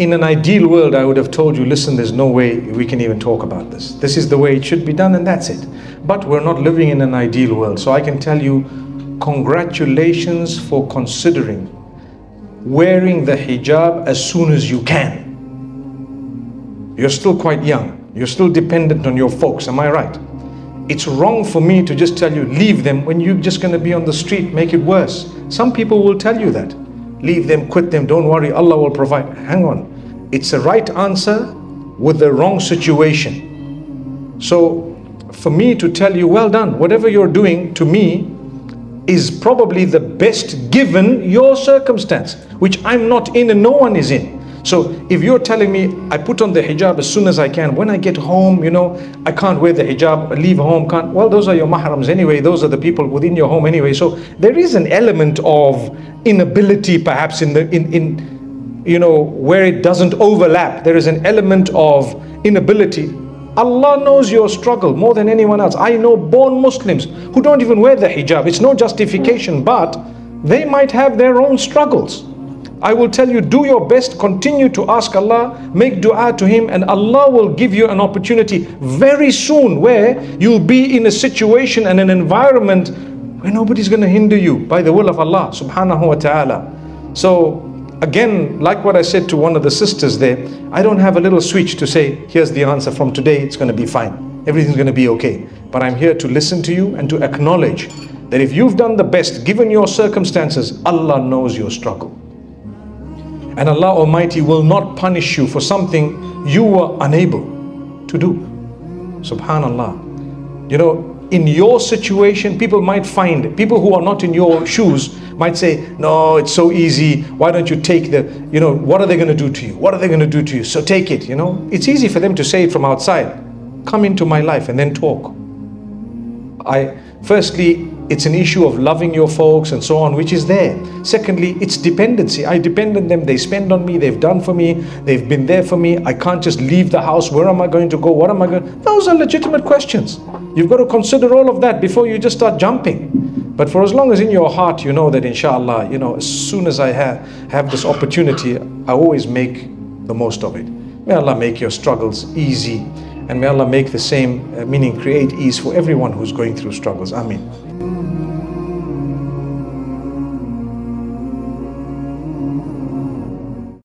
in an ideal world, I would have told you, listen, there's no way we can even talk about this. This is the way it should be done, and that's it. But we're not living in an ideal world. So I can tell you, congratulations for considering wearing the hijab as soon as you can. You're still quite young. You're still dependent on your folks. Am I right? It's wrong for me to just tell you, leave them when you're just going to be on the street, make it worse. Some people will tell you that. Leave them, quit them, don't worry, Allah will provide. Hang on. It's a right answer with the wrong situation. So, for me to tell you, well done, whatever you're doing to me is probably the best given your circumstance, which I'm not in and no one is in. So if you're telling me I put on the hijab as soon as I can, when I get home, you know, I can't wear the hijab, leave home, can't, well, those are your mahrams anyway, those are the people within your home anyway. So there is an element of inability perhaps in the, in, in you know, where it doesn't overlap. There is an element of inability. Allah knows your struggle more than anyone else. I know born Muslims who don't even wear the hijab. It's no justification, but they might have their own struggles. I will tell you, do your best, continue to ask Allah, make dua to Him, and Allah will give you an opportunity very soon where you'll be in a situation and an environment where nobody's going to hinder you by the will of Allah subhanahu wa ta'ala. So, again, like what I said to one of the sisters there, I don't have a little switch to say, here's the answer from today, it's going to be fine. Everything's going to be okay. But I'm here to listen to you and to acknowledge that if you've done the best, given your circumstances, Allah knows your struggle. And Allah Almighty will not punish you for something you were unable to do. Subhanallah. You know, in your situation, people might find, people who are not in your shoes might say, no, it's so easy. Why don't you take the, you know, what are they going to do to you? What are they going to do to you? So take it, you know. It's easy for them to say it from outside. Come into my life and then talk. I, firstly, it's an issue of loving your folks and so on, which is there. Secondly, it's dependency. I depend on them. They spend on me. They've done for me. They've been there for me. I can't just leave the house. Where am I going to go? What am I going? Those are legitimate questions. You've got to consider all of that before you just start jumping. But for as long as in your heart you know that inshallah, you know, as soon as I have, have this opportunity, I always make the most of it. May Allah make your struggles easy and may Allah make the same, uh, meaning create ease for everyone who's going through struggles. Ameen.